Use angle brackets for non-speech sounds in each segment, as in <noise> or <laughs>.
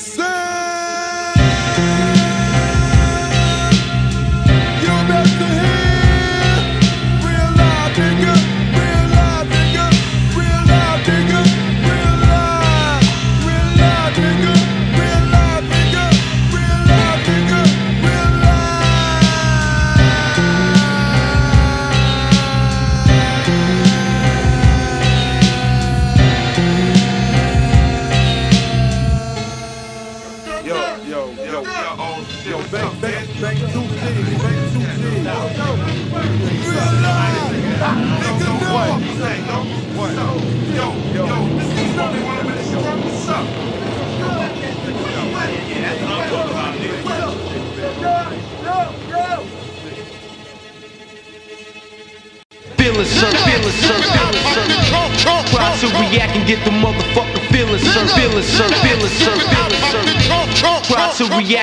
Say!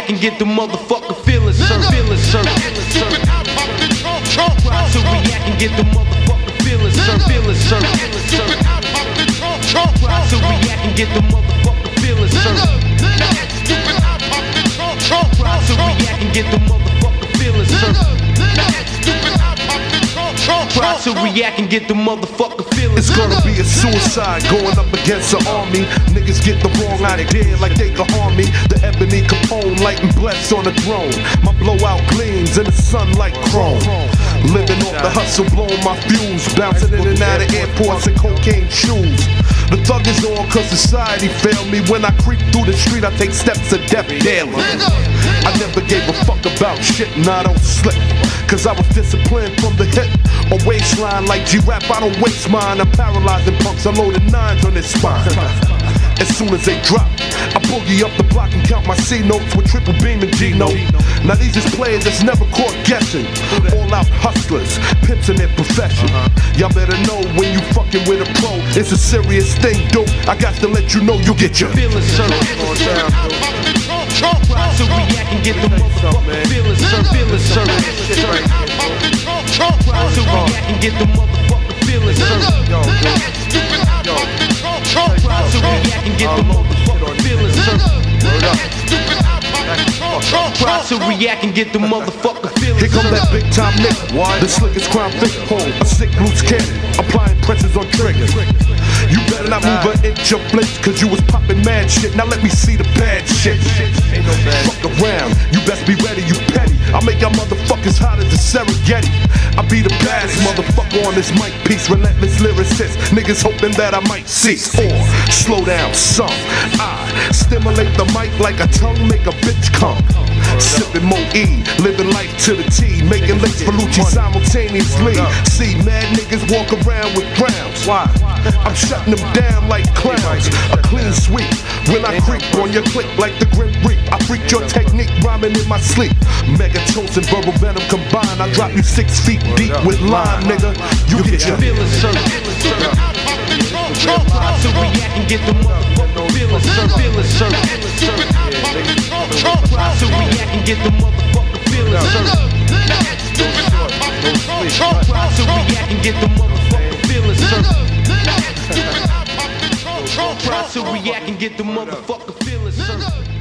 React and get the motherfucker feeling sir, feeling sir. Try to react and get the motherfucker feeling sir, feeling sir. Try to react and get the motherfucker feeling sir. Try to react and get the motherfucker feeling sir. Try to react and get the motherfucker feeling. It's gonna be a suicide going up against an army. Niggas get the wrong idea like they can on the throne. My blowout gleams in the sun like chrome. Living off the hustle, blowing my fuse. Bouncing in and out of airports in cocaine shoes. The thug is on cause society failed me. When I creep through the street, I take steps of death daily. I never gave a fuck about shit and I don't slip. Cause I was disciplined from the hip or waistline like G-Rap. I don't waste mine. I'm paralyzing punks. I loaded nines on his spine. As soon as they drop, I boogie up the block and count my C notes with triple beam and G note. Now these is players that's never caught guessing. All out hustlers, pimps in their profession. Y'all better know when you fucking with a pro, it's a serious thing, dude. I got to let you know you get your feeling sir. Try to react and get the motherfucker feeling sir, feeling sir. Try to react and get the motherfucker Trump, Trump, Trump. So we can get the motherfucking feelings, sir. Stupid Try to react and get the motherfucker feeling Here come that big time nigga. The slickest crime fish pole. A sick loose cannon. Applying pressures on triggers. You better not move an inch or flinch, cause you was popping mad shit. Now let me see the bad shit. Fuck around, you best be ready, you petty. I make y'all motherfuckers hot as the Serengeti. I be the baddest motherfucker on this mic piece, relentless lyricist. Niggas hoping that I might cease or slow down some. I stimulate the mic like a tongue make a bitch come. Sipping Mo E, living life to the T, making licks for Lucci simultaneously. See mad niggas walk around with crowns. Why? I'm shutting them down like clowns. A clean sweep when I creep on your click like the Grim Reap. I freak your technique rhyming in my sleep. Megatons and verbal venom combined. I drop you six feet deep with lime, nigga. You get your feeling sir. Try to react and get the motherfucker feeling sir, feeling sir. Try to react and get the motherfucker feeling sir. Try to react and get the motherfucker feeling sir. Try to react and get the motherfucker feeling sir.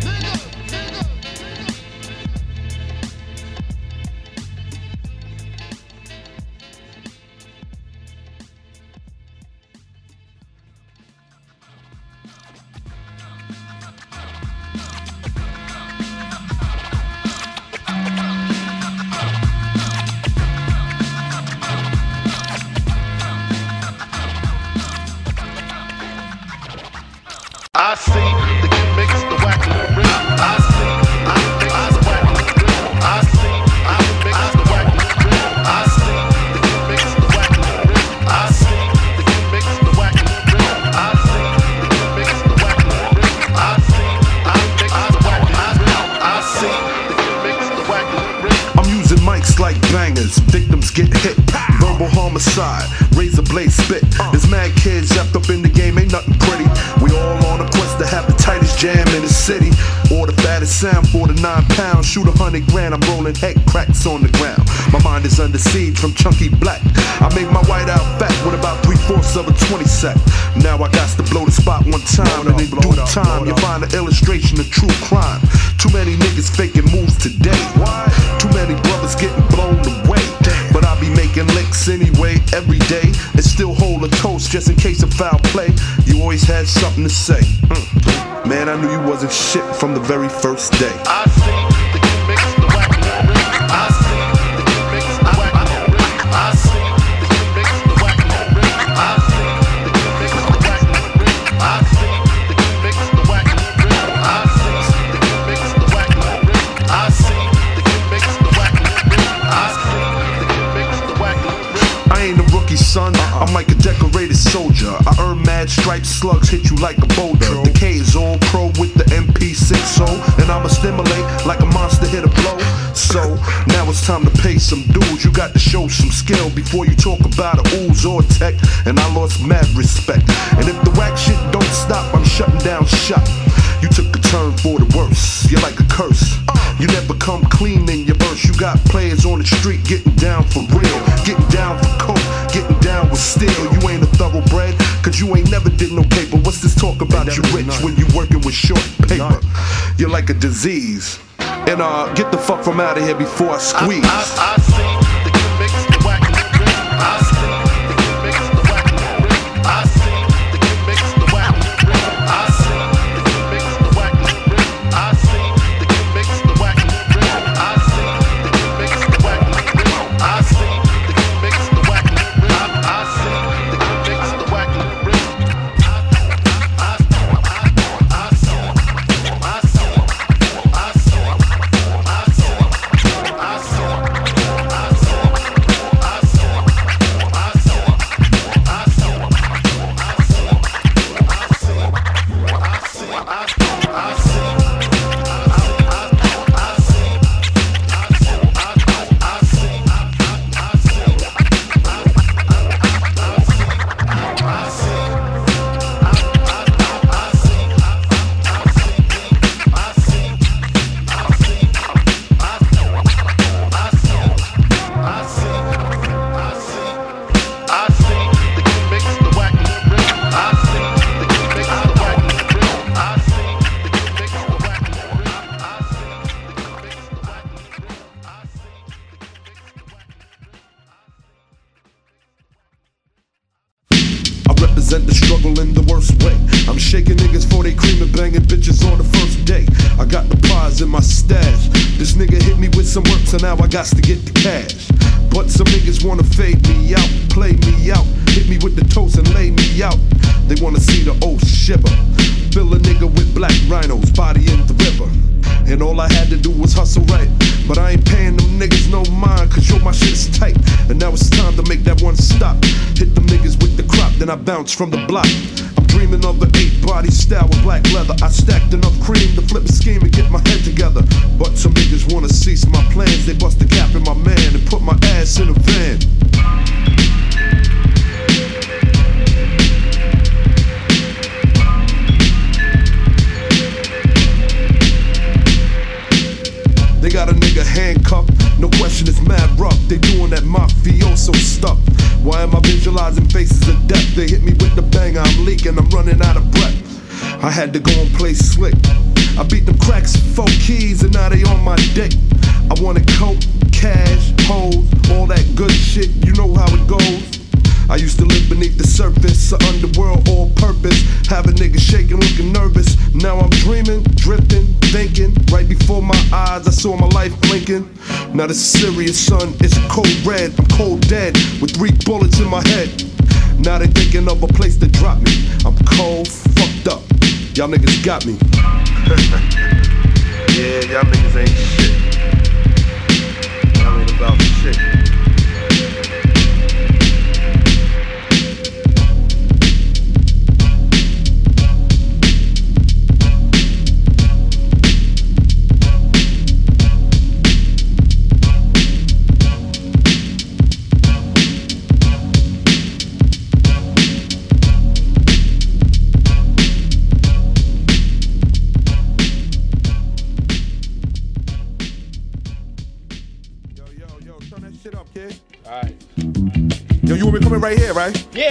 From chunky black. I made my white out back with about three fourths of a 20 sack. Now I got to blow the spot one time, and in due time, you find an illustration of true crime. Too many niggas faking moves today. Why? Too many brothers getting blown away. But I be making licks anyway, every day, and still hold a toast just in case of foul play. You always had something to say. Mm. Man, I knew you wasn't shit from the very first day. Soldier. I earn mad stripes, slugs hit you like a boulder. The K is all pro with the MP60, and I'ma stimulate like a monster hit a blow. So now it's time to pay some dues. You got to show some skill before you talk about a ooze or tech. And I lost mad respect. And if the whack shit don't stop, I'm shutting down shop. You took a turn for the worse. You're like a curse. You never come clean in You got players on the street getting down for real, getting down for coke, getting down with steel. You ain't a thoroughbred, cause you ain't never did no paper. What's this talk about you rich when you working with short paper? You're like a disease. And uh, get the fuck from out of here before I squeeze. I, I, I represent the struggle in the worst way. I'm shaking niggas for they creaming, banging bitches on the first day. I got the prize in my stash. This nigga hit me with some work, so now I got to get the cash. But some niggas wanna fade me out, play me out, hit me with the toast and lay me out. They wanna see the old shiver. Fill a nigga with black rhinos, body in the river. And all I had to do was hustle right. But I ain't paying them niggas no mind, cause yo, my shit is tight. And now it's time to make that one stop. Hit them niggas with the crop, then I bounce from the block. I'm dreaming of the eight body style with black leather. I stacked enough cream to flip a scheme and get my head together. But some niggas wanna cease my plans. They bust the cap in my man and put my ass in a van. Handcuffed, no question it's mad rough. They doing that mafioso stuff. Why am I visualizing faces of death? They hit me with the bang, I'm leaking, I'm running out of breath. I had to go and play slick. I beat them cracks four keys and now they on my dick. I wanted coke, cash, hoes, all that good shit. You know how it goes. I used to live beneath the surface, a underworld all purpose. Have a nigga shaking, looking nervous. Now I'm dreaming, drifting, thinking. Right before my eyes, I saw my life blinking. Now this is serious, son. It's cold red. I'm cold dead with three bullets in my head. Now they thinking of a place to drop me. I'm cold, fucked up. Y'all niggas got me. <laughs> yeah, y'all niggas ain't shit. Y'all ain't about shit.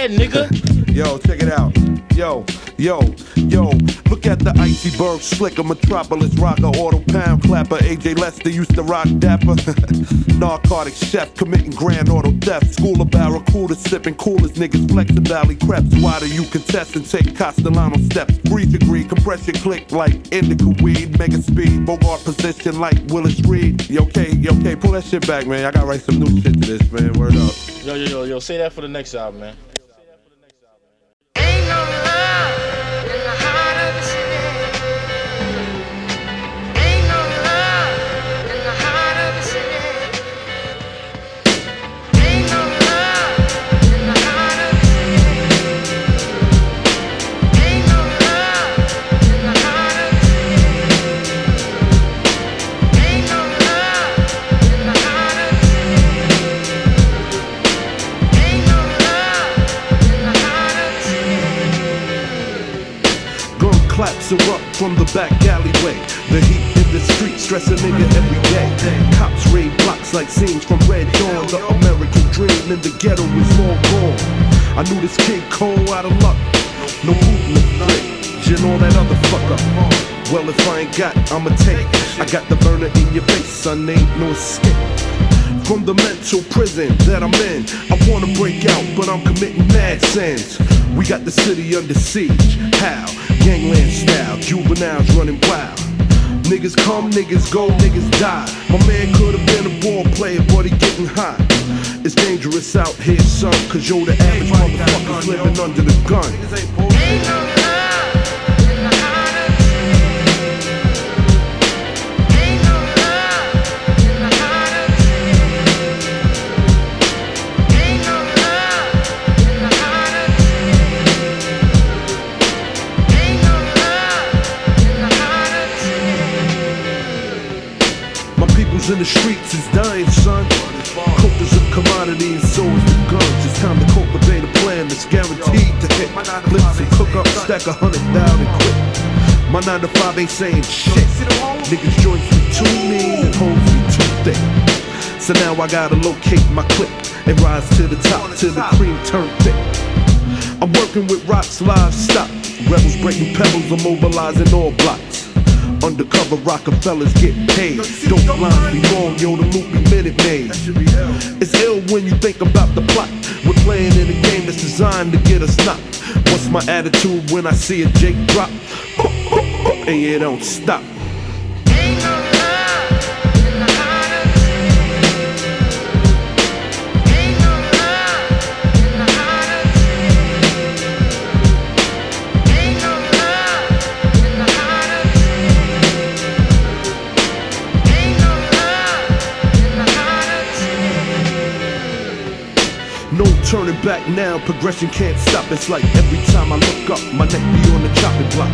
Right? Nigga. Yo, check it out. Yo, yo, yo. Look at the icy berg slicker, metropolis rocker, auto pound clapper. AJ Lester used to rock dapper. <laughs> Narcotic chef committing grand auto theft. School of barracuda sipping coolest niggas flexing valley creps. Why do you contest and take Castellano steps? Breathe degree, compression click like indica weed. Mega speed, Bogart position like Willis Reed. Yo, okay, yo, okay, pull that shit back, man. I gotta write some new shit to this, man. Word up. Yo, yo, yo, yo, say that for the next album, man. Claps erupt from the back alleyway. The heat in the street stress a nigga every day. Cops raid blocks like scenes from Red Dawn. The American dream in the ghetto is long gone. I knew this kid cold out of luck. No movement, and all that other fuck up. Well, if I ain't got, I'ma take. I got the burner in your face, son, ain't no escape. From the mental prison that I'm in, I wanna break out, but I'm committing mad sins. We got the city under siege. How? Gangland style, juveniles running wild. Niggas come, niggas go, niggas die. My man could have been a ball player, but he getting hot. It's dangerous out here, son, cause yo, the average motherfucker's living under the gun. In the streets is dying, son. Coke is a commodity and so is the guns. It's time to cultivate a plan that's guaranteed to hit. Blitz and cook up, stack a hundred thousand quick. My nine to five ain't saying shit. Niggas joints me too mean and hoes me too thick. So now I gotta locate my clip and rise to the top till the cream turn thick. I'm working with rocks livestock. Rebels breaking pebbles, I'm mobilizing all blocks. Undercover Rockefellers get paid. Don't blind me wrong, yo, the be minute made. It's ill when you think about the plot. We're playing in a game that's designed to get us knocked. What's my attitude when I see a Jake drop? <laughs> And you don't stop. Turning back now, progression can't stop. It's like every time I look up, my neck be on the chopping block.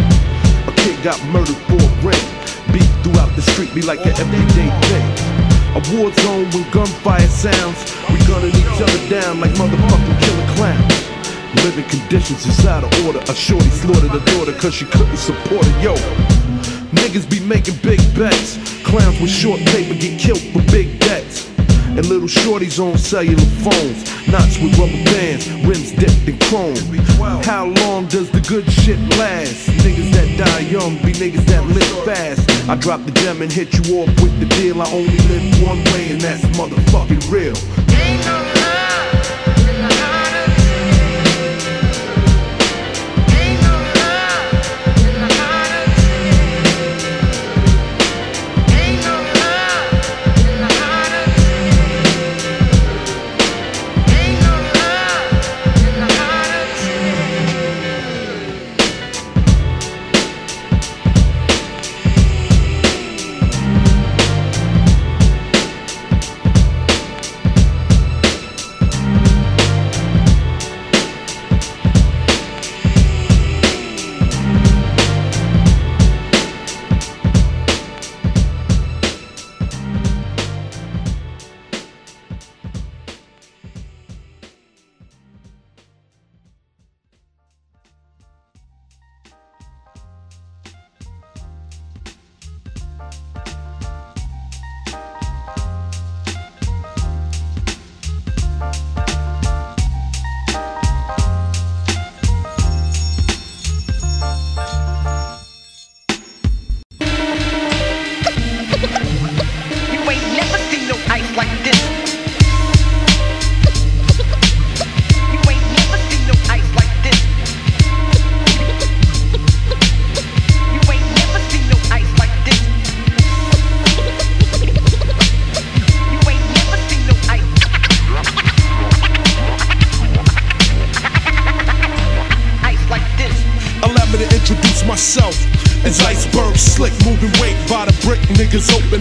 A kid got murdered for a ring. Beat throughout the street be like an everyday thing. A war zone when gunfire sounds. We gunning each other down like motherfucking killer clowns. Living conditions is out of order. A shorty slaughtered a daughter cause she couldn't support her. Yo, niggas be making big bets. Clowns with short paper get killed for big debts. And little shorties on cellular phones, knots with rubber bands, rims dipped in chrome. How long does the good shit last? Niggas that die young be niggas that live fast. I drop the gem and hit you off with the deal. I only live one way, and that's motherfucking real.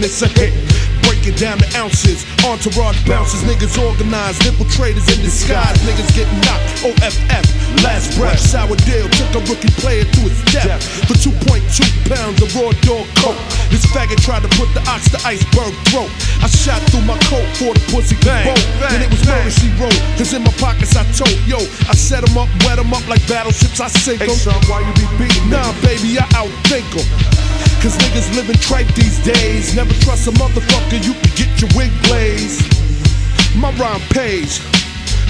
Open, it's a hit. Breaking down the ounces, entourage bounces, niggas organized, infiltrators in disguise, niggas getting knocked. OFF, last breath, sour deal, took a rookie player to his death for 2.2 pounds of raw dog coke. This faggot tried to put the ox to iceberg throat. I shot through my coat for the pussy Bang, boat. Bang, it was murder she wrote. Cause in my pockets I told, yo, I set set 'em up, wet wet 'em up like battleships, I sink 'em. Hey, son, why you be beating? Nah, baby, I outthink 'em. Cause niggas living tripe these days. Never trust a motherfucker, you can get your wig blazed. My rhyme pays.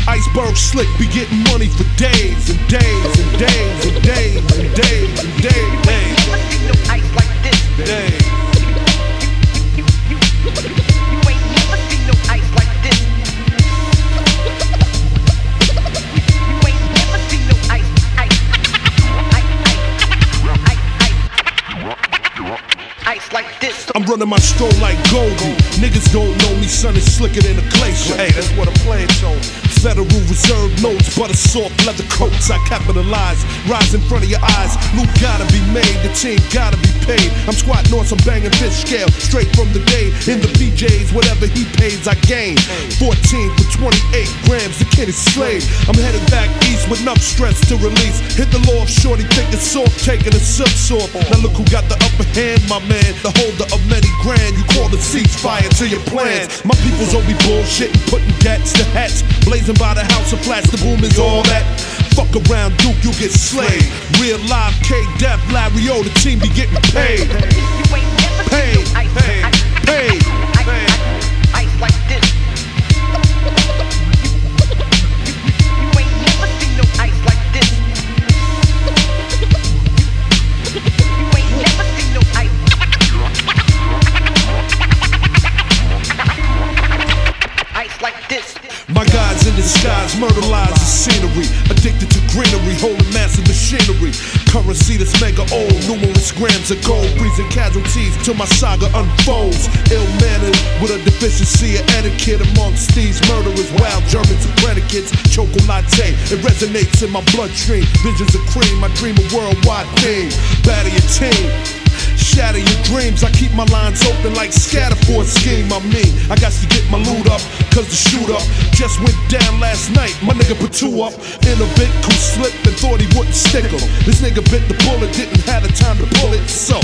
Iceberg slick, be getting money for days and days and days and days and days and days. days, ice like this. days. I'm running my stroll like Goldie. Niggas don't know me, son, it's slicker than a shot. Hey, that's what a player told me. Federal Reserve notes, but a soft leather coats. I capitalize, rise in front of your eyes. Loot gotta be made, the team gotta be paid. I'm squatting on some banging fish scale, straight from the day. In the PJs, whatever he pays, I gain. 14 for 28 grams, the kid is slave. I'm headed back east with enough stress to release. Hit the law of shorty, think it's soft, taking a silk soft. Now look who got the upper hand, my man. The holder of many grand, you ceasefire to your plans. My people's don't be bullshitting, putting gats to hats. Blazing by the house of flats, the boom is all that. Fuck around, Duke, you get slayed. Real live, K Def, Larry O, the team be getting paid. You ain't never Paid, seen no ice, paid. Lies and scenery. Addicted to greenery, holding massive machinery. Currency that's mega old, numerous grams of gold. breathing casualties till my saga unfolds. Ill mannered with a deficiency of etiquette amongst these murderers. Wild Germans and predicates. Chocolate, it resonates in my bloodstream. Visions of cream, I dream a worldwide theme. Batter your team. Shatter your dreams. I keep my lines open like scatter for a scheme. I mean, I got to get my loot up, cause the shoot up just went down last night. My nigga put two up in a bit who slipped and thought he wouldn't stick him. This nigga bit the bullet, didn't have the time to pull it. So,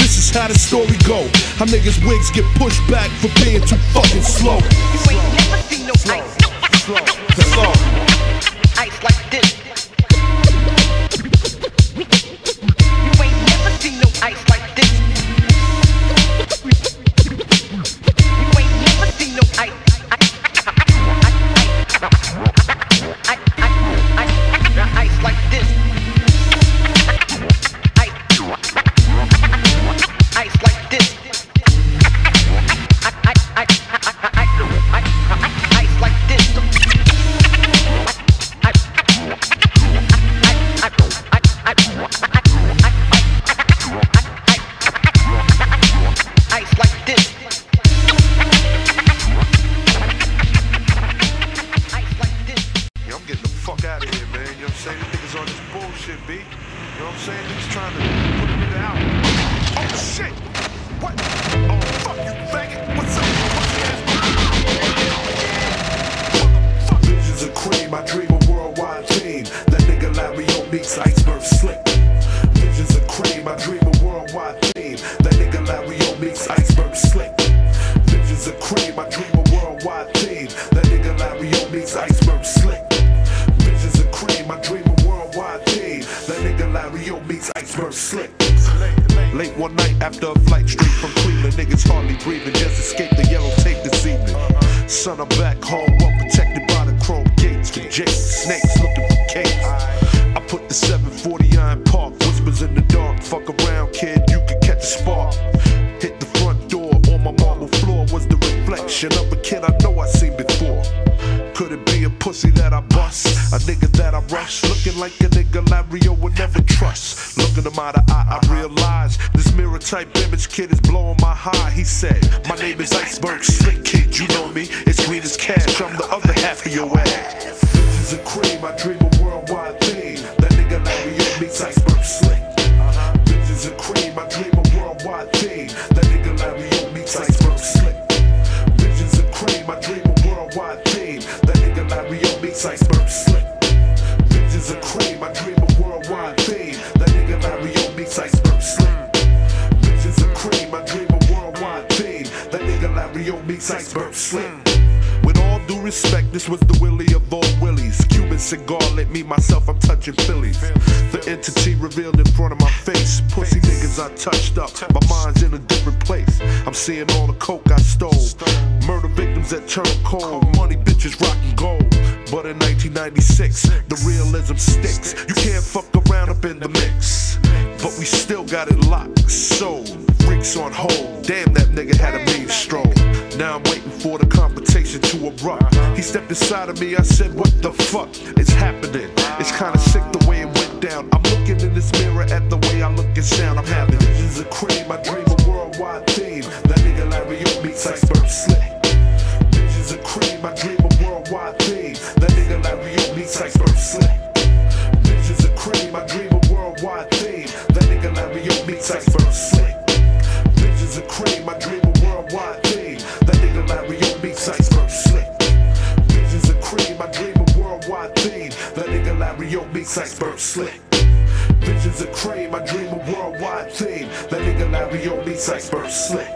this is how the story go. How niggas' wigs get pushed back for being too fucking slow. You ain't never seen no ice. Slow, slow. Ice like this. With all due respect, this was the Willie of all Willies. Cuban cigar lit me, myself, I'm touching Phillies. The entity revealed in front of my face. Pussy niggas I touched up, my mind's in a different place. I'm seeing all the coke I stole. Murder victims that turn cold. Money bitches rocking gold. But in 1996, the realism sticks. You can't fuck around up in the mix. But we still got it locked. So, freaks on hold. Damn, that nigga had a mean stroll. Now I'm waiting for the confrontation to erupt. He stepped inside of me, I said, What the fuck is happening? It's kinda sick the way it went down. I'm looking in this mirror at the way I look and sound. I'm having visions of cream, I dream of worldwide fame. That nigga Larry O meets iceberg slick. Visions of cream, I dream of worldwide fame. That nigga Larry O meets iceberg slick. Visions of cream, I dream of worldwide fame. That nigga Larry O meets iceberg slick. Cream, I dream of worldwide fame. That nigga Larry O meets iceberg slick. Visions of cream, I dream of worldwide fame. That nigga Larry O meets iceberg slick. Visions of cream, I dream of worldwide fame. That nigga Larry O meets iceberg slick.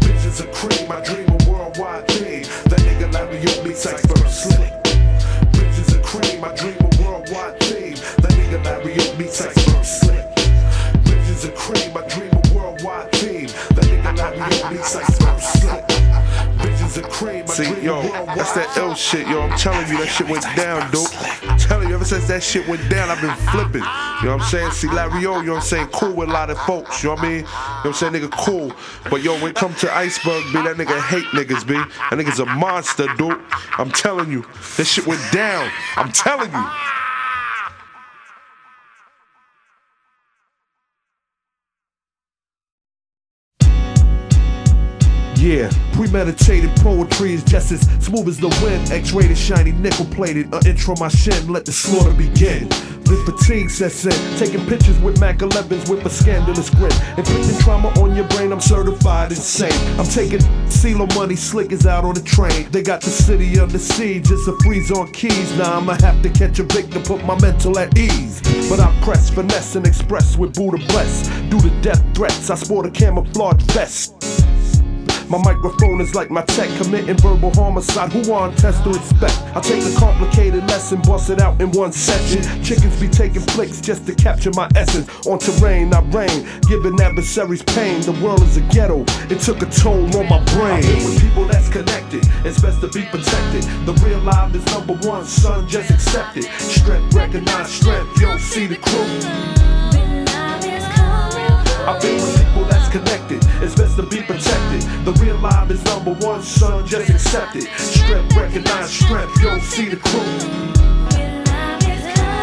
Visions of cream, I dream of worldwide fame. That nigga Larry O meets iceberg slick. Visions of cream, I dream of worldwide fame. That nigga Larry O meets iceberg slick. Visions of cream, I dream worldwide. That nigga Larry O meets iceberg slick. Visions of cream, See, yo, that's that ill shit, yo. I'm telling you, that shit went down, dude. I'm telling you, ever since that shit went down, I've been flipping. You know what I'm saying? See, Larry O, you know what I'm saying? Cool with a lot of folks, you know what I mean? You know what I'm saying? Nigga cool. But yo, when it come to Iceberg, B, that nigga hate niggas, B. That nigga's a monster, dude. I'm telling you, that shit went down. I'm telling you. Yeah, premeditated poetry is just as smooth as the wind. X-rated, shiny, nickel-plated. Uh, intro my shin, let the slaughter begin. The fatigue sets in, taking pictures with Mac 11s with a scandalous grin. Inflicting trauma on your brain, I'm certified insane. I'm taking CeeLo money, slick is out on the train. They got the city under siege, it's a freeze on keys. Now I'ma have to catch a victim, put my mental at ease. But I press, finesse, and express with Buddha bless. Due to death threats, I sport a camouflage vest. My microphone is like my tech, committing verbal homicide. Who on test to expect? I take a complicated lesson, bust it out in one session. Chickens be taking flicks just to capture my essence. On terrain, I reign, giving adversaries pain. The world is a ghetto, it took a toll on my brain. I've been with people that's connected, it's best to be protected. The real life is number one, son, just accept it. Strength, recognize strength, yo, see the crew. I've been It's best to be protected. The real life is number one, son. Just accept it. Strength, recognize strength. Yo, see the crew.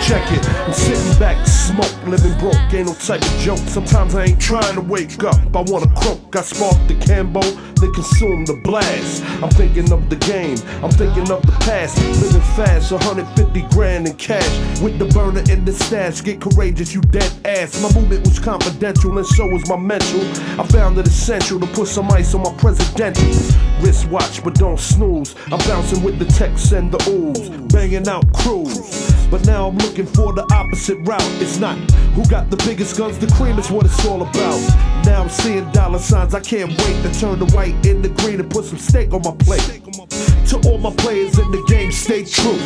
Check it. I'm sitting back, smoke, living broke. Ain't no type of joke. Sometimes I ain't trying to wake up. I wanna croak. I spark the Cambo, then consume the blast. I'm thinking of the game. I'm thinking of the past. Living fast, 150 grand in cash. With the burner in the stash. Get courageous, you dead ass. My movement was confidential, and so was my mental. I found it essential to put some ice on my presidential. Wristwatch, but don't snooze. I'm bouncing with the texts and the ooze. Banging out crews. But now I'm looking for the opposite route. It's not who got the biggest guns, the cream is what it's all about. Now I'm seeing dollar signs, I can't wait to turn the white into green and put some steak on my plate. To all my players in the game, stay true.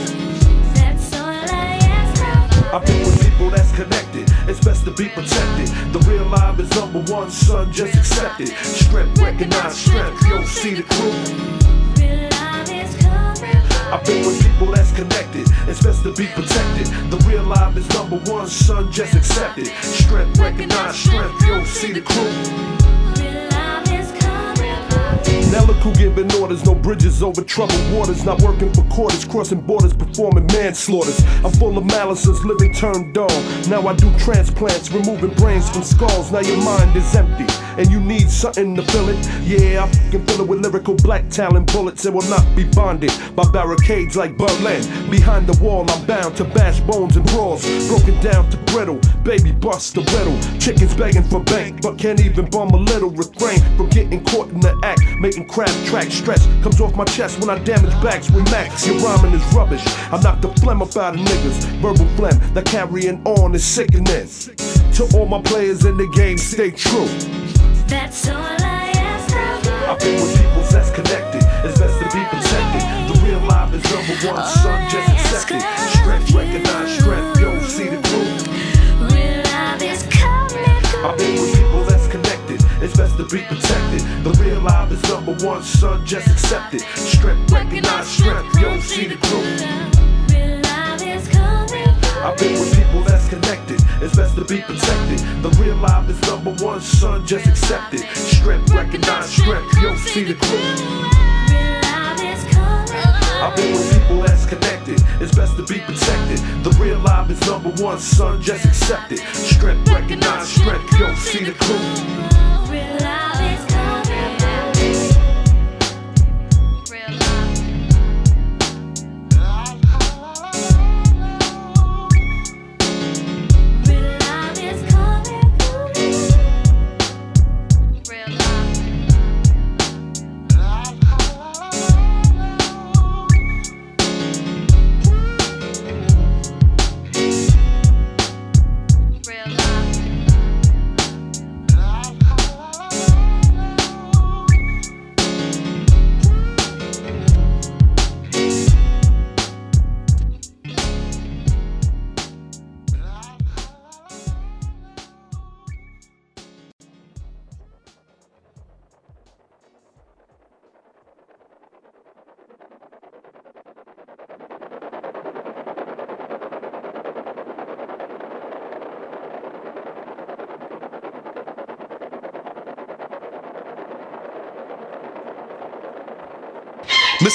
I've been with people that's connected. It's best to be protected. The real life is number one, son. Just accept it. Strength, recognize strength. Yo, see the crew. I've been with people that's connected. It's best to be protected. The real life is number one, son. Just accept it. Strength, recognize strength. Yo, see the crew. Who giving orders? No bridges over troubled waters. Not working for quarters, crossing borders, performing manslaughters. I'm full of malices, living turned dull. Now I do transplants, removing brains from skulls. Now your mind is empty, and you need something to fill it. Yeah, I can fill it with lyrical black talent bullets. It will not be bonded by barricades like Berlin. Behind the wall, I'm bound to bash bones and brawls. Broken down to brittle, baby bust the riddle. Chickens begging for bank, but can't even bum a little. Refrain from getting caught in the act, making crap track stress comes off my chest when I damage backs with Max. Your rhyming is rubbish. I knock the phlegm up out of niggas. Verbal phlegm that carrying on is sickening. To all my players in the game, stay true. That's all I ask. I've been with people that's connected. It's best to be protected. The real life is number one, son. Just accept it. Strength, recognize strength. Yo, see the truth. Real love is coming. I've been with best to be protected. The real life is number one, son. Just accept it. Strength, recognize strength. Yo, see the through. I've been with people that's connected. It's best to be protected. The real life is number one, son. Just accept it. Strength, recognize strength. Yo, see the through. I've been with people that's connected. It's best to be protected. The real life is number one, son. Just accept it. Strength, recognize strength. Yo, see the truth.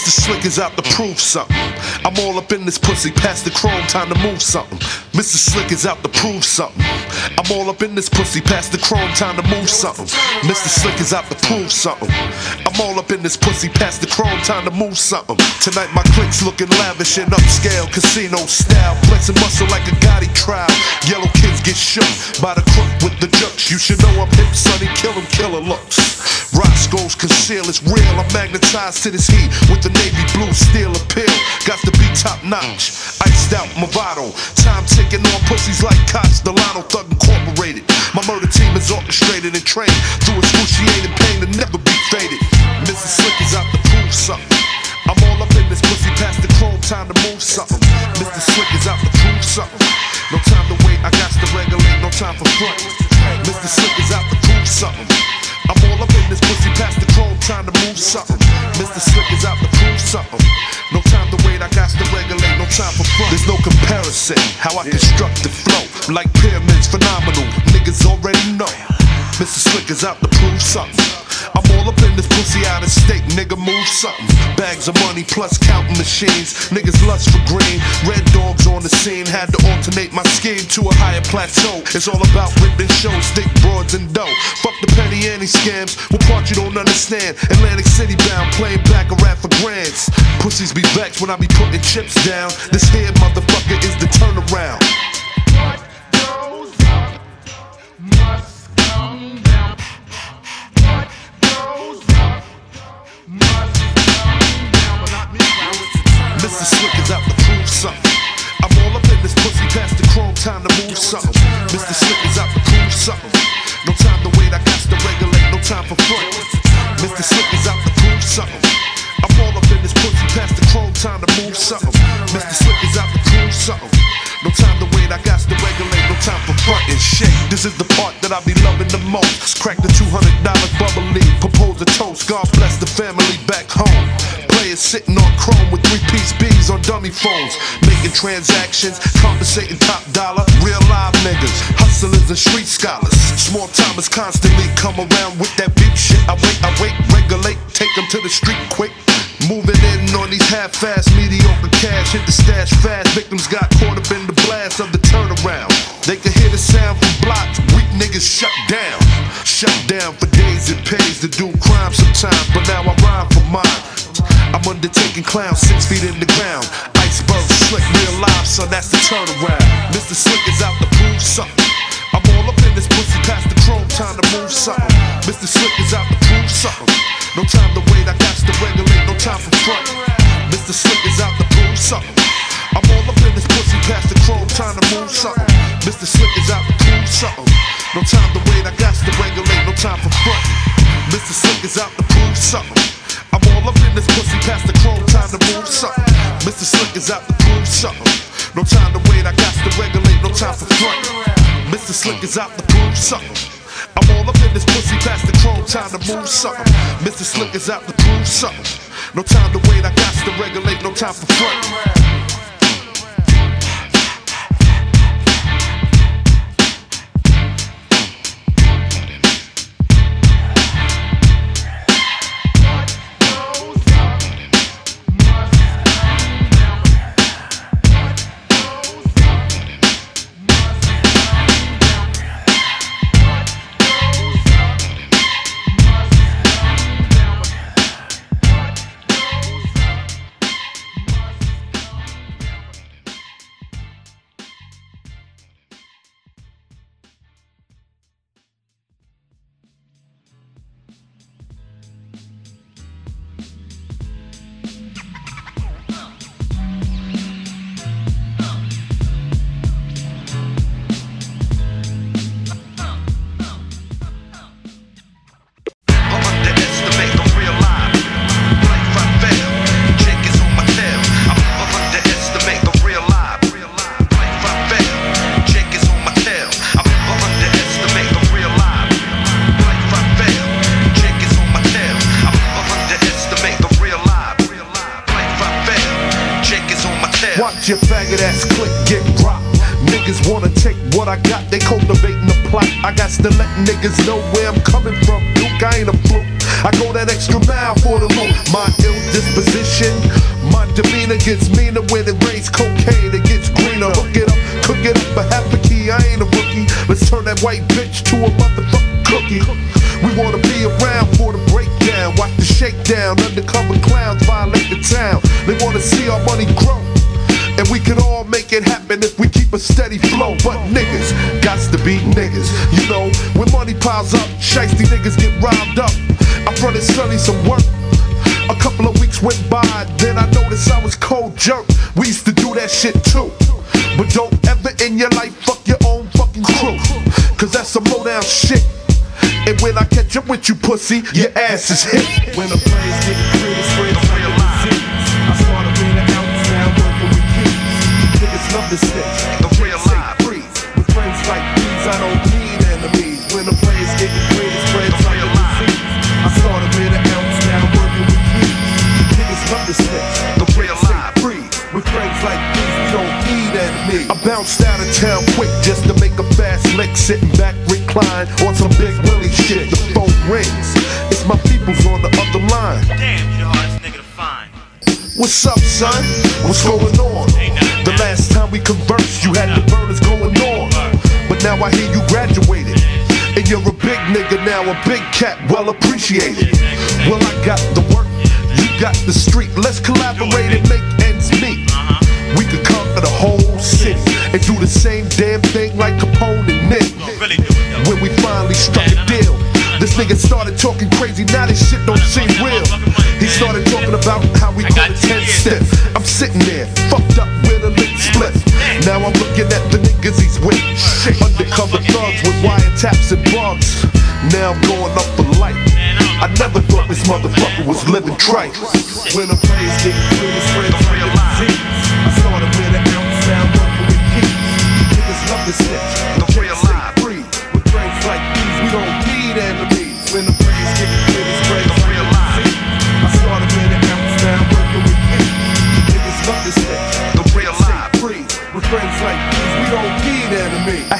Mr. Slick is out to prove something. I'm all up in this pussy, past the chrome, time to move something. Mr. Slick is out to prove something. I'm all up in this pussy, past the chrome, time to move something. Mr. Slick is out to prove something. I'm all up in this pussy, past the chrome, time to move something. Tonight my clique's looking lavish and upscale, casino style, flexing muscle like a Gotti crowd. Yellow kids get shook by the crook with the jokes. You should know I'm hip, sonny, kill 'em, killer looks. Roscoe's conceal, it's real. I'm magnetized to this heat with the navy blue steel appeal. Got to be top notch. Iced out Movado. Time ticking on pussies like Cox, Delano Thug Incorporated. My murder team is orchestrated and trained through excruciating pain to never be faded. Time to move something. Mr. Slick is out to prove something. No time to wait, I got to regulate, no time for front. Mr. Slick is out to prove something. I'm all up in this pussy past the chrome, trying to move something. Mr. Slick is out to prove something. No time to wait, I got to regulate, no time for front. There's no comparison, how I construct the flow. Like pyramids, phenomenal, niggas already know. Mr. Slick is out to prove something. I'm all up in this pussy out of state, nigga, move something. Bags of money plus counting machines. Niggas lust for green. Red dogs on the scene. Had to alternate my scheme to a higher plateau. It's all about ripping shows, stick broads and dough. Fuck the penny ante scams. What part you don't understand? Atlantic City bound, playing back a rap for grands. Pussies be vexed when I be putting chips down. This here motherfucker is the turnaround. Mr. Slick is out to prove something. I'm all up in this pussy past the chrome, time to move something. Mr. Slick is out to prove something. No time to wait, I got to regulate, no time for front. Mr. Slick is out to prove something. I'm all up in this pussy past the chrome, time to move something. Mr. Slick is out to prove something. No time to wait, I got to regulate, no time for front and shake. This is the part that I be loving the most. Crack the $200 bubbly, propose a toast. God bless the family back home. Players sitting on chrome phones. Making transactions, compensating top dollar. Real live niggas. Hustlers and street scholars. Small timers constantly come around with that big shit. I wait, I wait, regulate, take them to the street quick. Moving in on these half-fast, mediocre cash, hit the stash fast. Victims got caught up in the blast of the turnaround. They can hear the sound from blocks. Weak niggas shut down. Shut down for days it pays to do crime sometimes, but now I rhyme for mine. I'm undertaking clowns six feet in the ground. So that's the turnaround. Mr. Slick is out to prove something. I'm all up in this pussy past the chrome, time to move something. Mr. Slick is out to prove something. No time to wait, I got to regulate, no time for front. Mr. Slick is out to prove something. I'm all up in this pussy past the chrome, time to move something. Mr. Slick is out to prove something. No time to wait, I got to regulate, no time for front. Mr. Slick is out to prove something. I'm all up in this pussy past the chrome, time to move something. Mr. Slick is out to prove something. No time to wait, I got to regulate, no time for front. Mr. Slick is out to prove something. I'm all up in this pussy past the chrome, time to move something. Mr. Slick is out to prove something. No time to wait, I got to regulate, no time for front. Your click get dropped. Niggas wanna take what I got, they cultivating the plot. I got to let niggas know where I'm coming from. Duke, I ain't a fluke. I go that extra mile for the loot. My ill disposition, my demeanor gets meaner when it rains cocaine. It gets greener. Hook it up, cook it up, a half a key. I ain't a rookie. Let's turn that white bitch to a motherfucking cookie. We wanna be around for the breakdown. Watch the shakedown. Undercover clowns violate the town. They wanna see our keep a steady flow. But niggas got to be niggas. You know, when money piles up, shiesty niggas get robbed up. I fronted Sonny some work. A couple of weeks went by, then I noticed I was cold jerk. We used to do that shit too. But don't ever in your life fuck your own fucking crew. Cause that's some low down shit. And when I catch up with you, pussy, your ass is hit. When the players get like a disease. I started being an with kids. Niggas love snitch. Bounced out of town quick just to make a fast lick. Sitting back, recline on some big Willie shit. The phone rings. It's my peoples on the other line. Damn, you the hardest nigga to find. What's up, son? What's going on? The last time we conversed, you had the burners going on. But now I hear you graduated. And you're a big nigga now, a big cat, well appreciated. Well, I got the work, you got the street. Let's collaborate and make this nigga started talking crazy. Now this shit don't seem real. He started talking about how we it 10 step. I'm sitting there, fucked up with a lick split. Now I'm looking at the niggas he's with. Shit. Undercover thugs with wiretaps and bugs. Now I'm going up for life. I never thought this motherfucker was living trite. When the players get really spread like a disease. I started with an ounce sound working with heat. Niggas love the snitch.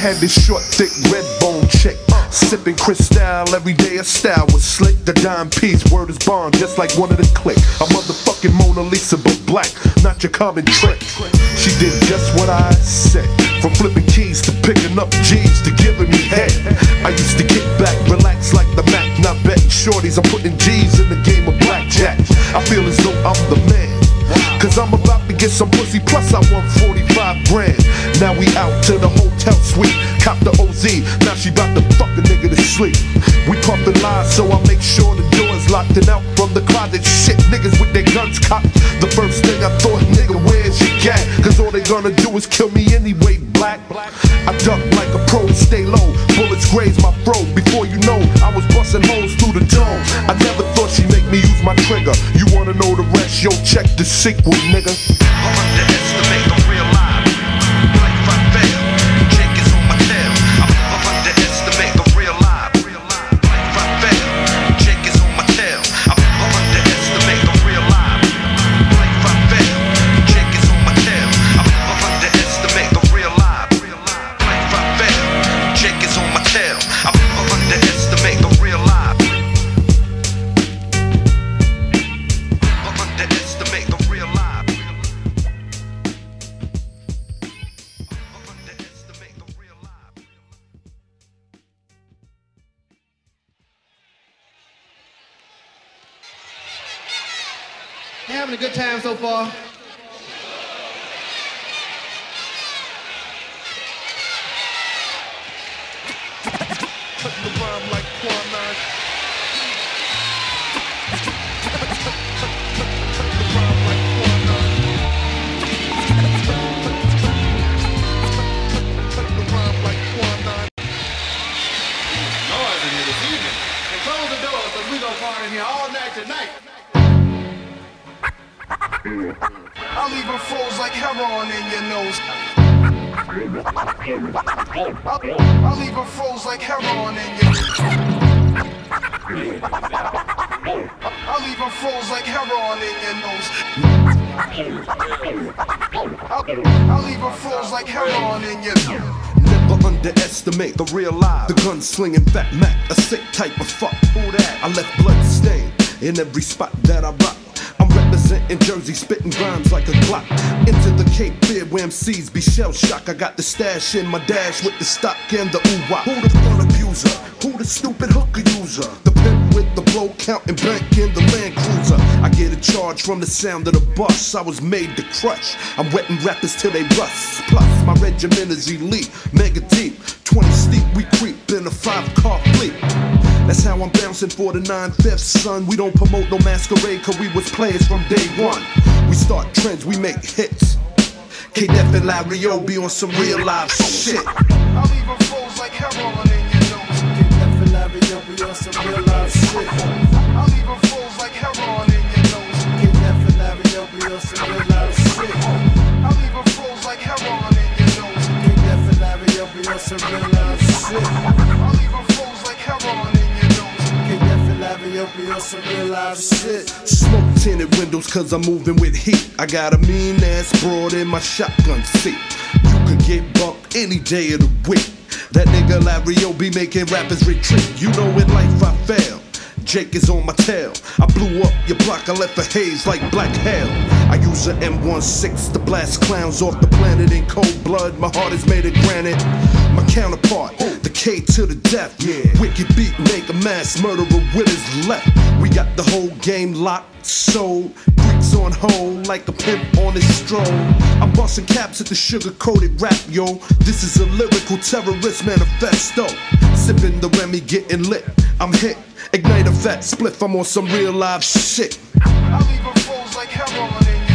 Had this short, thick, red bone chick. Sipping crystal every day, a style was slick. The dime piece, word is bond, just like one of the click. A motherfucking Mona Lisa, but black, not your common trick. She did just what I said. From flipping keys to picking up G's to giving me head. I used to get back, relax like the Mac, not betting shorties. I'm putting G's in the game of blackjack. I feel as though I'm the man. Cause I'm about to get some pussy, plus I want 45 Now we out to the hotel suite, cop the OZ. Now she about to fuck a nigga to sleep. We pumping lies, so I make sure the door's locked and out from the closet. Shit, niggas with their guns cocked. The first thing I thought, nigga, where's your gat? Cause all they gonna do is kill me anyway, black. I duck like a pro, stay low. Bullets graze my throat. Before you know, I was busting holes through the dome. I never thought she'd make me use my trigger. You wanna know the rest? Yo, check the sequel, nigga. Slinging fat Mac, a sick type of fuck. Who that? I left blood stain in every spot that I rock. I'm representing Jersey, spitting rhymes like a Glock. Into the Cape Fear where MCs be shell shock. I got the stash in my dash with the stock and the ooh. Who the fun abuser? Who the stupid hooker user? The pimp with the blow counting bank in the Land charge from the sound of the bus. I was made to crush. I'm wetting rappers till they rust. Plus, my regiment is elite, mega deep. 20 steep, we creep in a five car fleet. That's how I'm bouncing for the nine fifths, son. We don't promote no masquerade, cause we was players from day one. We start trends, we make hits. K Def and Larry O be on some real live shit. I'll even froze like heroin in your nose. K Def and Larry O be on some real live shit. I'll even froze like heroin. I'll. Smoke tinted windows cause I'm moving with heat. I got a mean ass broad in my shotgun seat. You could get bumped any day of the week. That nigga Larry be making rappers retreat. You know in life I fail. Jake is on my tail. I blew up your block, I left a haze like black hell. I use a M16 to blast clowns off the planet in cold blood. My heart is made of granite. My counterpart, the K to the death. Wicked beat, make a mass murderer with his left. We got the whole game locked, sold. On hold like a pimp on his stroll. I'm busting caps at the sugar coated rap, yo. This is a lyrical terrorist manifesto. Sipping the Remy, getting lit. I'm hit. Ignite a fat spliff, I'm on some real live shit. Even froze like heroin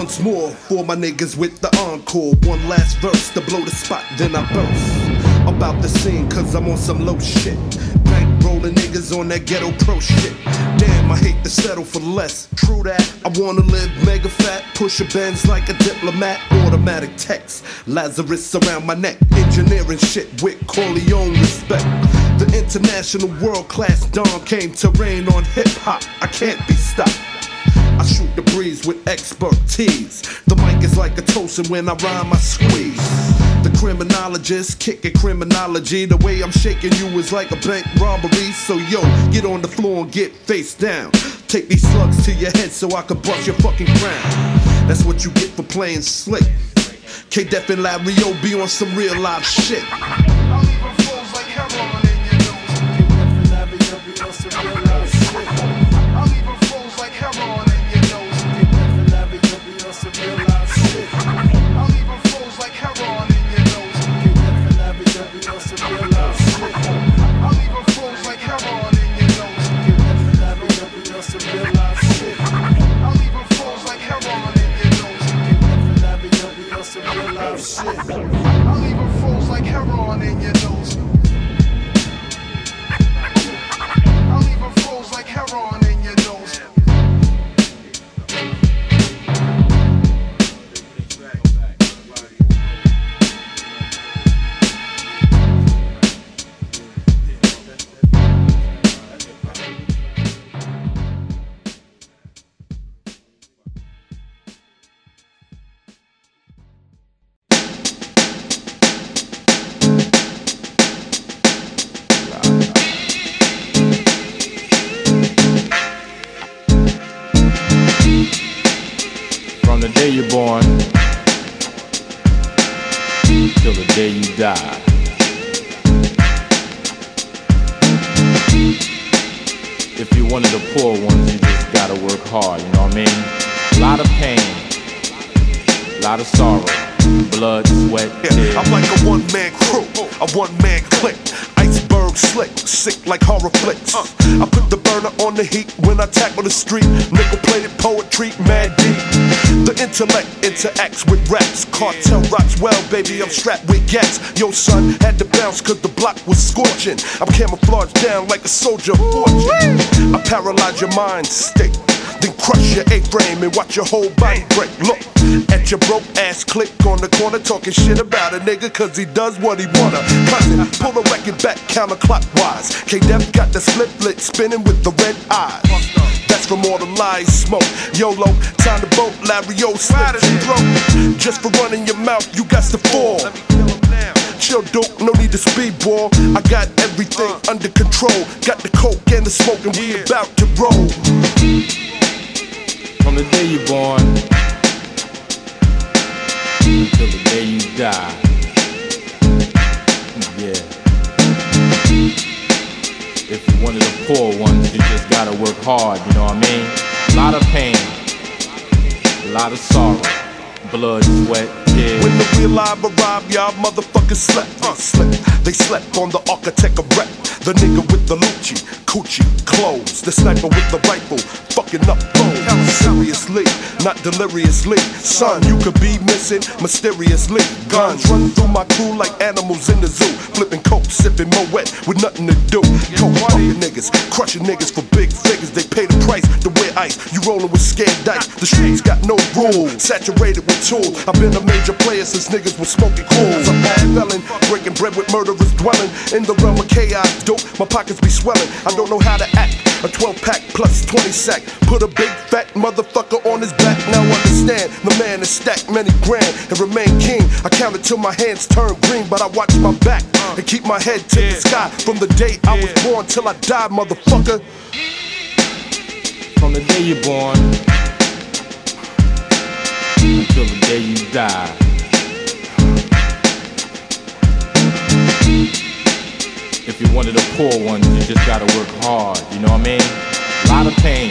once more for my niggas with the encore. One last verse to blow the spot, then I burst. About the scene, cause I'm on some low shit. Bank rolling niggas on that ghetto pro shit. Damn, I hate to settle for less. True that. I wanna live mega fat, push a Benz like a diplomat. Automatic text, Lazarus around my neck. Engineering shit with Corleone respect. The international world class Don came to reign on hip hop. I can't be stopped. I shoot the breeze with expertise. The mic is like a toast, and when I rhyme, I squeeze. The criminologist kicking criminology. The way I'm shaking you is like a bank robbery. So yo, get on the floor and get face down. Take these slugs to your head so I can bust your fucking crown. That's what you get for playing slick. K Def and Larry O be on some real live shit. From the day you're born till the day you die. If you're one of the poor ones, you just gotta work hard, you know what I mean? A lot of pain, a lot of sorrow, blood, sweat, Yeah, tears. I'm like a one man crew, a one man clique. Iceberg slick, sick like horror flicks. I put the burner on the heat when I tackle the street. Nickel plated poetry, mad deep. The intellect interacts with raps. Cartel rocks well, baby, I'm strapped with gas. Yo, son, had to bounce cause the block was scorching. I'm camouflaged down like a soldier of fortune. I paralyze your mind state. Then crush your A-frame and watch your whole body break. Look at your broke ass click on the corner talking shit about a nigga cause he does what he wanna. Cousin, pull the record back counterclockwise. K-Def got the split lit spinning with the red eyes. That's from all the lies smoke. YOLO, time to vote, Larry O, slit his throat. Just for running your mouth, you got to fall. Chill, dope, no need to speedball. I got everything uh. under control. Got the coke and the smoke, and we about to roll. From the day you're born until the day you die. Yeah. If you're one of the poor ones, you just gotta work hard, you know what I mean? A lot of pain, a lot of sorrow, blood, sweat, tears. When the real live arrived, y'all motherfuckers slept. Uh, slept. They slept on the architect of rap. The nigga with the Lucci, coochie, clothes. The sniper with the rifle, fucking up foes. Seriously, not deliriously. Son, you could be missing mysteriously. Guns run through my crew like animals in the zoo. Flipping coke, sipping Moët with nothing to do. Coke fucking niggas, crushing niggas for big figures. They pay the price to wear ice. You rolling with scared dice. The streets got no rules, saturated with tools. I've been a major player since niggas was smoking cool. I'm a bad felon, breaking bread with murderers dwelling in the realm of chaos. Dope, my pockets be swelling. I don't know how to act. A 12 pack plus 20 sack. Put a big fat motherfucker on his back. Now understand, the man is stacked many grand and remain king. I count it till my hands turn green, but I watch my back and keep my head to the sky. From the day I was born till I die, motherfucker. From the day you're born until the day you die. If you're one of the poor ones, you just gotta work hard, you know what I mean? A lot of pain,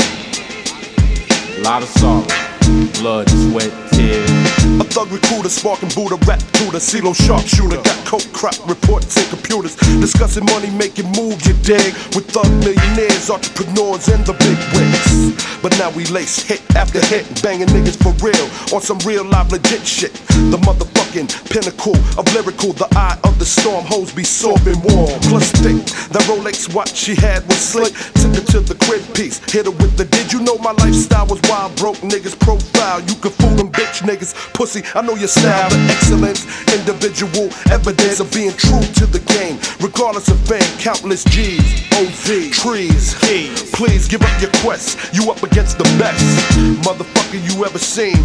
a lot of sorrow, blood, sweat, A thug recruiter, sparking Buddha, rap tutor, CeeLo sharpshooter. Got coke, crap, reports, and computers. Discussing money, making moves, you dig? With thug millionaires, entrepreneurs, and the big wigs. But now we lace hit after hit, banging niggas for real on some real live legit shit. The motherfucking pinnacle of lyrical, the eye of the storm, hoes be sorbing warm. Plus thick, that Rolex watch she had was slick. Took her to the crib piece, hit her with the did you know my lifestyle was wild, broke niggas profile. You can fool them bitch niggas, pussy. I know your style, the excellence, individual evidence of being true to the game. Regardless of fame, countless G's, OZ, trees. Please give up your quest, you up against the best motherfucker you ever seen.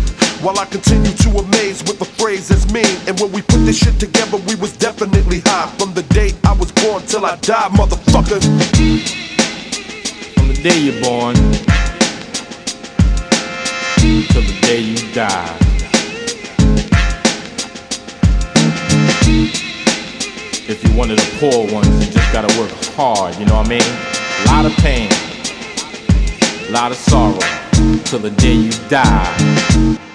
While I continue to amaze with a phrase that's mean. And when we put this shit together, we was definitely high. From the day I was born till I die, motherfucker. From the day you're born till the day you die. If you're one of the poor ones, you just gotta work hard, you know what I mean? A lot of pain, a lot of sorrow, till the day you die.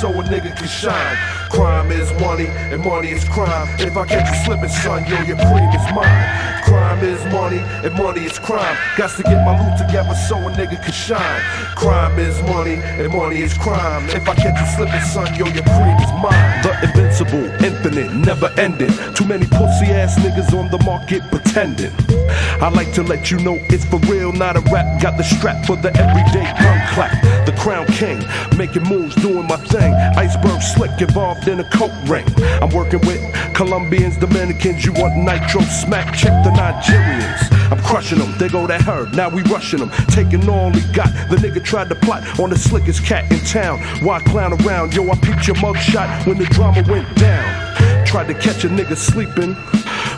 So a nigga can shine. Crime is money, and money is crime. If I catch you slipping, son, yo, your cream is mine. Crime is money, and money is crime. Got to get my loot together so a nigga can shine. Crime is money, and money is crime. If I catch you slipping, son, yo, your cream is mine. The invincible, infinite, never ending. Too many pussy ass niggas on the market pretending. I like to let you know it's for real, not a rap. Got the strap for the everyday gun clap. The crown king, making moves, doing my thing. Iceberg slick, involved in a coke ring. I'm working with Colombians, Dominicans. You want nitro smack? Check the Nigerians. I'm crushing them. They go that herb. Now we rushing them, taking all he got. The nigga tried to plot on the slickest cat in town. Why clown around? Yo, I peeped your mugshot when the drama went down. Tried to catch a nigga sleeping.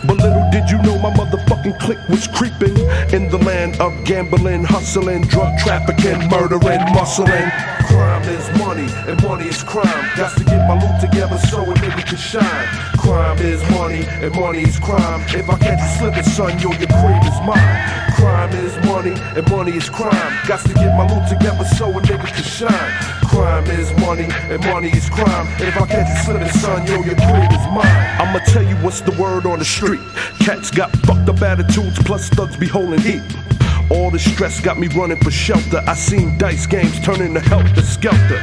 But little did you know my motherfucking clique was creeping in the land of gambling, hustling, drug trafficking, murdering, muscling. Crime is money, and money is crime. Got to get my loot together so a nigga can shine. Crime is money, and money is crime. If I catch you slipping, son, yo, your cream is mine. Crime is money, and money is crime. Got to get my loot together so a nigga can shine. Crime is money, and money is crime. If I catch you slipping, son, yo, your cream is mine. I'ma tell you what's the word on the street. Cats got fucked up attitudes, plus thugs be holding heat. All the stress got me running for shelter. I seen dice games turn into helter skelter.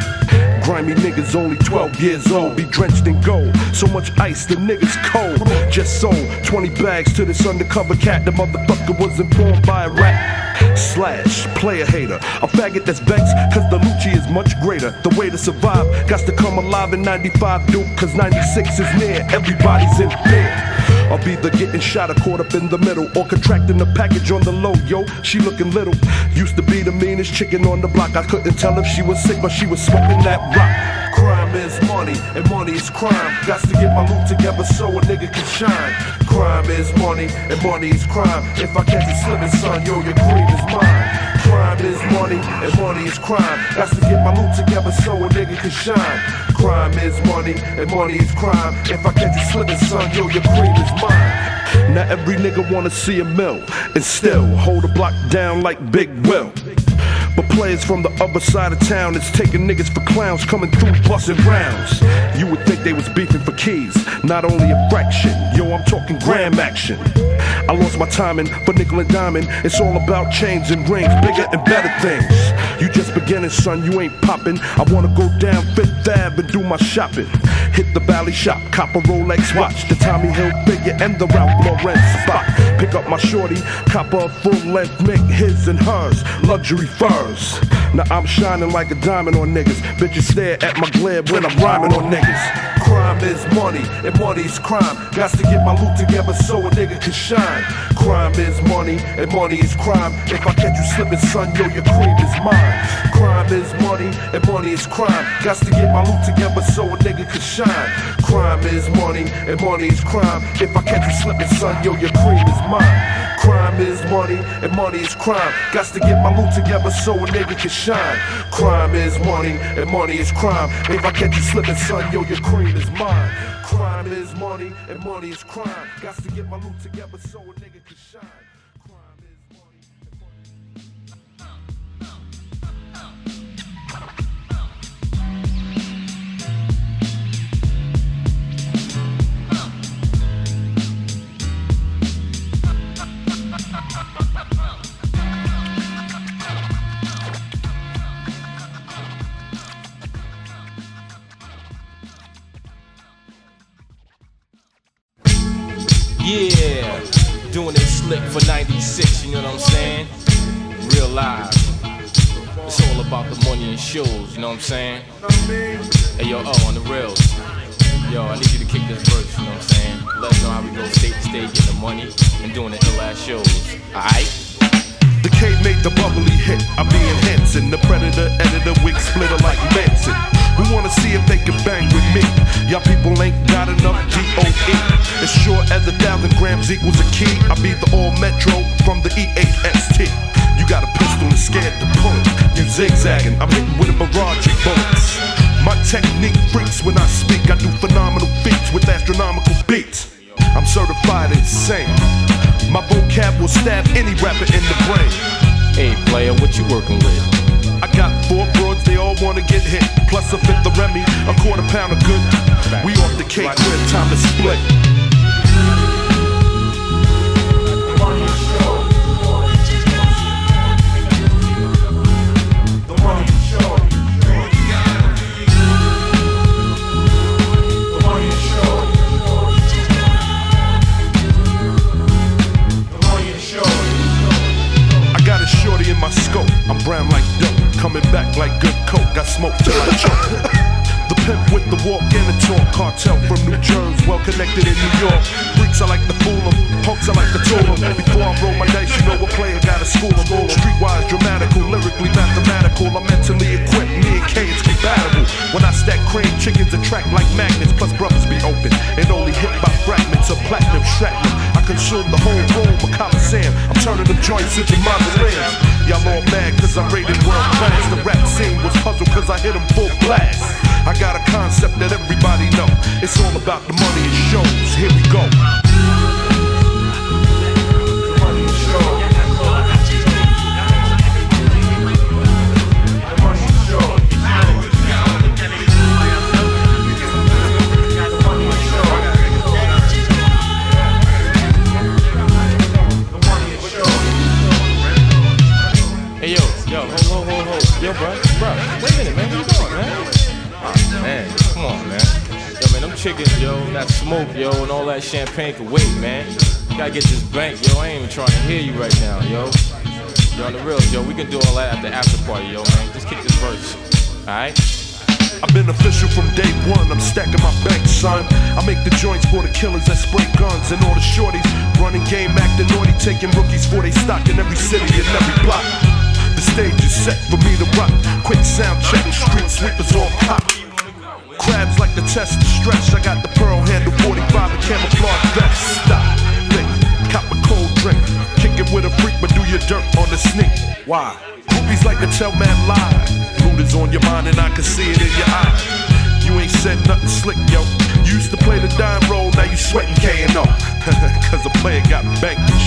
Grimy niggas only 12 years old, be drenched in gold. So much ice, the niggas cold. Just sold 20 bags to this undercover cat. The motherfucker was informed by a rat. Slash, player hater. A faggot that's vexed, cause the Lucci is much greater. The way to survive, got to come alive in 95, Duke, cause 96 is near. Everybody's in fear. Of the getting shot or caught up in the middle, or contracting the package on the low. Yo, she looking little. Used to be the meanest chicken on the block. I couldn't tell if she was sick, but she was smoking that rock. Crime is money, and money is crime. Got to get my loot together so a nigga can shine. Crime is money, and money is crime. If I catch you slipping, son, yo, your cream is mine. Crime is money, and money is crime. Got to get my loot together so a nigga can shine. Crime is money, and money is crime. If I catch you slipping, son, yo, your cream is mine. Now every nigga wanna see a mill, and still hold a block down like Big Will. But players from the other side of town is taking niggas for clowns coming through busting rounds. You would think they was beefing for keys, not only a fraction. Yo, I'm talking gram action. I lost my timing for nickel and diamond. It's all about chains and rings, bigger and better things. You just beginning, son, you ain't popping. I wanna go down Fifth Ave and do my shopping. Hit the Valley Shop, cop a Rolex watch, the Tommy Hill figure and the Ralph Lauren spot. Pick up my shorty, cop a full length, make his and hers luxury furs. Now I'm shining like a diamond on niggas. Bitches stare at my glare when I'm rhyming on niggas. Crime is money, and money is crime. Got to get my loot together so a nigga can shine. Crime is money, and money is crime. If I catch you slipping, son, yo, your cream is mine. Crime is money, and money is crime. Got to get my loot together so a nigga can shine. Crime is money, and money is crime. If I catch you slipping, son, yo, your cream is mine. Crime is money, and money is crime. Got to get my loot together so a nigga can shine. Crime is money, and money is crime. If I catch you slipping, son, yo, your cream is mine. Crime is money, and money is crime. Got to get my loot together so a nigga can shine. Yeah, doing it slick for 96, you know what I'm saying? Real live. It's all about the money and shows, you know what I'm saying? Hey yo, oh, on the rails. Yo, I need you to kick this verse, you know what I'm saying? Let us know how we go state to state, getting the money and doing the ill ass shows. Alright? The K made the bubbly hit. I be enhancing the predator editor wig splitter like Manson. We wanna see if they can bang with me? Y'all people ain't got enough D.O.E. As sure as a thousand grams equals a key, I be the all metro from the E-H-S-T. You got a pistol and scared to pull it. You're zigzagging, I'm hitting with a barrage of bullets. My technique freaks when I speak. I do phenomenal will stab any rapper in the brain. Hey player, what you working with? I got four broads, they all wanna get hit. Plus a fifth of Remy, a quarter pound of good. We off the cake, crib, time to split. Coming back like good coke. Got smoke till I choke. <laughs> The pimp with the walk and the talk. Cartel from New Jersey, well connected in New York. Freaks, I like to fool 'em. Punks, I like to tool 'em. Before I roll my dice, you know a player gotta school 'em. Streetwise, dramatical, lyrically mathematical. I'm mentally equipped. Me and K, it's compatible. When I stack cream, chickens attract like magnets. Plus, brothers be open and only hit by fragments of platinum shrapnel. I consume the whole room of Coliseum. I'm turning them joints into mausoleums. Y'all all mad cause I rated world class. The rap scene was puzzled cause I hit them full blast. I got a concept that everybody know. It's all about the money and shows. Here we go. Chickens, yo, that smoke, yo, and all that champagne can wait, man. You gotta get this bank, yo. I ain't even trying to hear you right now, yo. Yo, on the real, yo, we can do all that at the after party, yo, man. Just kick this verse, alright? I've been official from day one. I'm stacking my bank, son. I make the joints for the killers that spray guns and all the shorties running game, acting naughty, taking rookies for they stock in every city and every block. The stage is set for me to rock. Quick sound check, street sweepers on pop. Crabs like the test to stretch. I got the pearl handle 45 and camouflage vest. Stop, think, cop a cold drink. Kick it with a freak, but do your dirt on the sneak. Why? Groupies like to tell lie. Loot is on your mind and I can see it in your eye. You ain't said nothing slick, yo. You used to play the dime roll, now you sweating K and O. <laughs> Cause the player got banked and.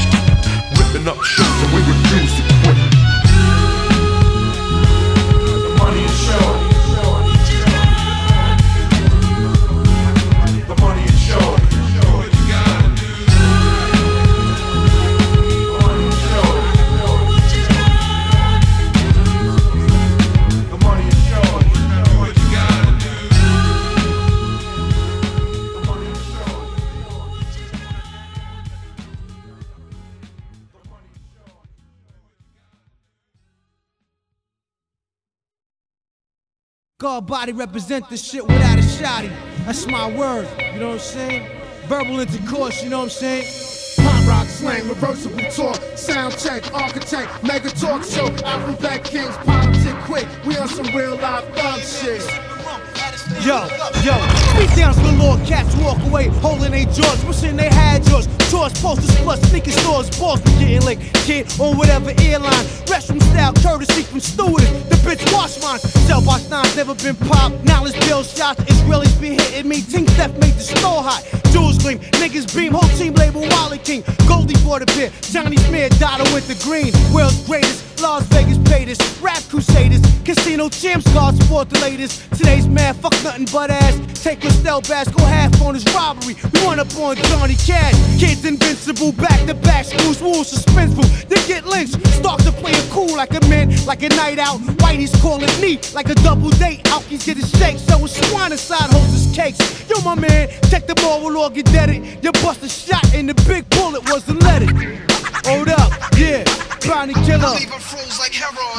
Ripping up shows and we refuse to quit. God body represent this shit without a shotty. That's my word, you know what I'm saying? Verbal intercourse, you know what I'm saying? Pop rock slang, reversible talk, sound check, architect, mega talk show, alphabet kings, politic quick. We on some real life thug shit. Yo, yo, beat downs for Lord cats walk away, holding their jaws, wishing they had yours. Tours, posters, plus sneaker stores, balls be getting licked, kid, on whatever airline. Restroom style, courtesy from stewardess. The bitch wash mine. Sell by Steins, never been popped. Now let's build shots. Israelis be hitting me. Team theft made the store hot. Jewels gleam, niggas beam. Whole team label Wally King. Goldie bought a beer. Johnny Smith, Dotto with the green. World's greatest. Las Vegas paid us. Rap crusaders. Casino champs, cards sport the latest. Today's man, fuck nothing but ass. Take Christelle Bass, go half on his robbery. We run up on Johnny Cash. Kids invincible, back to back, screws, rules, suspenseful. They get lynched. Start to play cool like a man, like a night out. Whitey's calling me like a double date. Alkies get a shake, so a swine inside holds his cakes. Yo, my man, check the ball, we'll all get deaded. You bust a shot and the big bullet wasn't let it. Hold up, yeah, Bonnie Killer.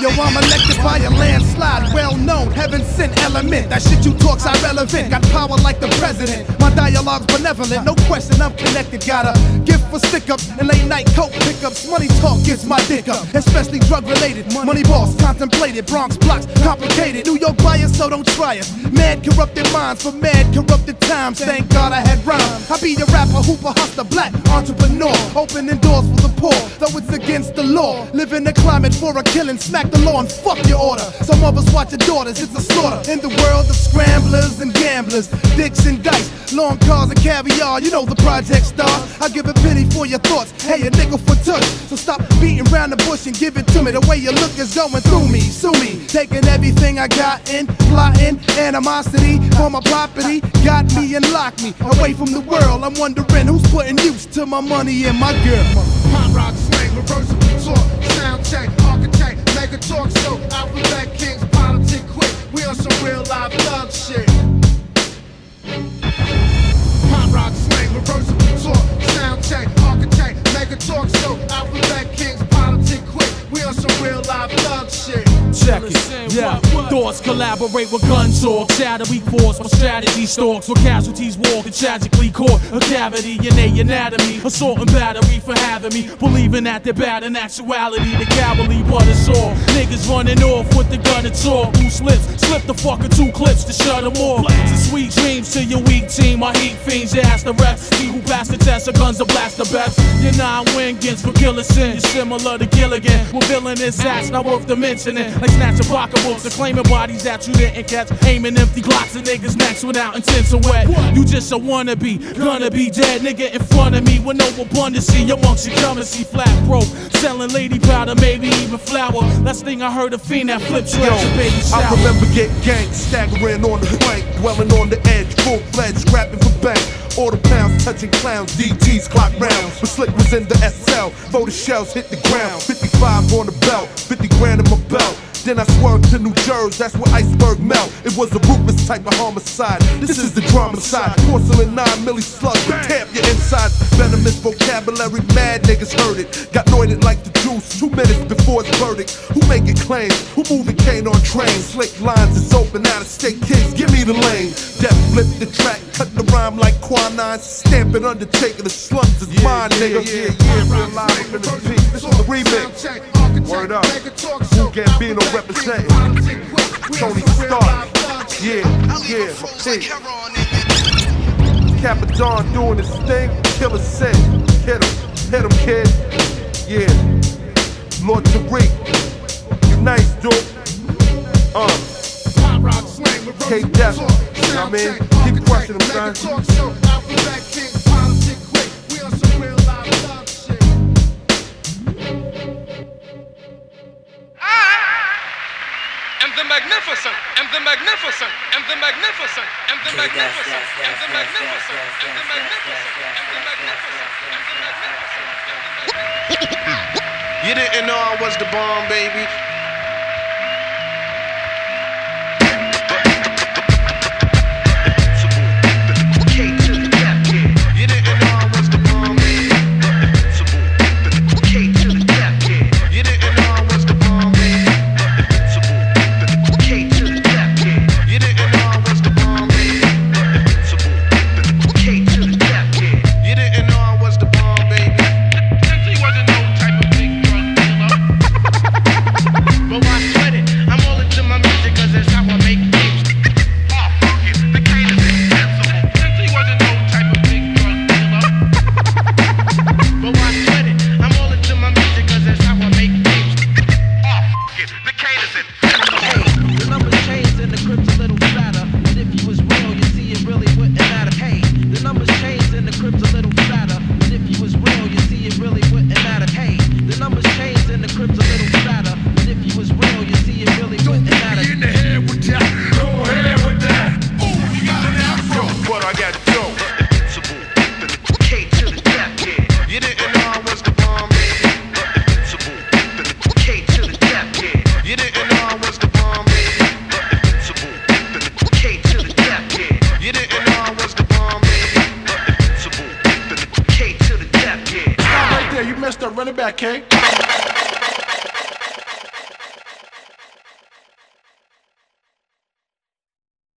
Yo, I'm elected by a landslide, well known, heaven sent element. That shit you talk's irrelevant. Got power like the president. My dialogue's benevolent, no question I'm connected. Got a gift for stick ups and late night coke pickups. Money talk gets my dick up, especially drug related. Money boss contemplated, Bronx blocks complicated. New York bias, so don't try us. Mad corrupted minds for mad corrupted times. Thank God I had rhyme. I be a rapper, hooper, hustler, black entrepreneur, opening doors for the poor, though it's against the law. Live in the climate for a killing, smack the law and fuck your order. Some of us watch your daughters, it's a slaughter. In the world of scramblers and gamblers, dicks and dice, long cars and caviar, you know the project star. I give a penny for your thoughts, hey, a nigga for touch. So stop beating around the bush and give it to me. The way you look is going through me, sue me. Taking everything I got in, plotting, animosity for my property. Got me and locked me away from the world. I'm wondering who's putting use to my money and my girl. Pop rock reversible talk, sound architect, mega talk show, alphabet kings, politic quick. We on some real life thug shit. Slang, architect, mega talk show, alphabet on some real life thug shit. Check it. Yeah, thoughts collaborate with gun talk. Shatter weak force, my strategy stalks. Where casualties walk and tragically caught. A cavity in a anatomy. Assault and battery for having me. Believing that they're bad in actuality. The cavalry, but it's all. Niggas running off with the gun and talk. Who slips? Slip the fucker two clips to shut them off. To sweet dreams to your weak team. My heat fiends, you ask the rest. See who passed the test. The guns will blast the best. Your nine win gets for killer sin. You're similar to Gilligan. We're villainous ass, not worth the mentioning. Like snatch pocketbooks and claiming bodies that you didn't catch. Aiming empty glocks at niggas necks without intent to wet. You just a wannabe, gonna be dead. Nigga in front of me with no abundance. Amongst your see flat broke. Selling lady powder, maybe even flour. Last thing I heard a fiend that flipped you Yo, your baby I remember get ganked, staggering on the flank, dwelling on the edge, full fledged, rapping for bank. All the pounds touching clowns, DTs clock rounds. But Slick was in the SL, the shells hit the ground. 55 on the belt, 50 grand in my belt. Then I swerved to New Jersey, that's where iceberg melt. It was a ruthless type of homicide. This is the drama side. Porcelain 9 milli slug, but tap your insides. Venomous vocabulary, mad niggas heard it. Got anointed like the juice, two minutes before its verdict. Who making claims? Who moving cane on trains? Slick lines is open, out of state kids, give me the lane. Death flip the track, cut the rhyme like Quanine. Stamp it, Undertaker, the slums is mine, nigga. Yeah, yeah, real live up in the peak. This is the remix. Word up. Who Gambino representing. Tony Stark. Yeah, yeah, hey. Cappadonna doing his thing. Killa Sin. Hit him. Hit him, kid. Yeah. Lord Tariq. You nice, dude. Uh. K Def. You know what I mean? Keep crushing them, son. Magnificent, am the magnificent, am the magnificent, am the magnificent, am the magnificent, am the magnificent, am the magnificent, am the magnificent. You didn't know I was the bomb, baby.